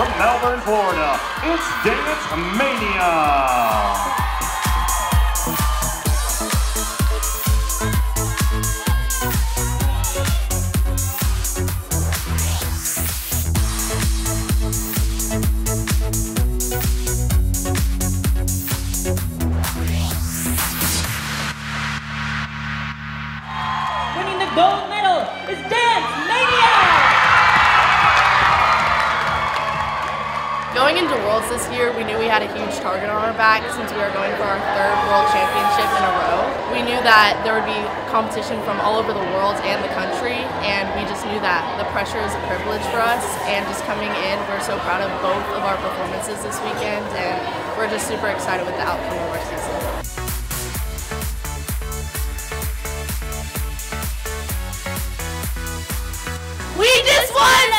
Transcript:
from Melbourne, Florida, it's Dance Mania. Gold medal is Dance Mania! Going into Worlds this year, we knew we had a huge target on our back since we were going for our third World Championship in a row. We knew that there would be competition from all over the world and the country, and we just knew that the pressure is a privilege for us. And just coming in, we're so proud of both of our performances this weekend, and we're just super excited with the outcome of our season. We just won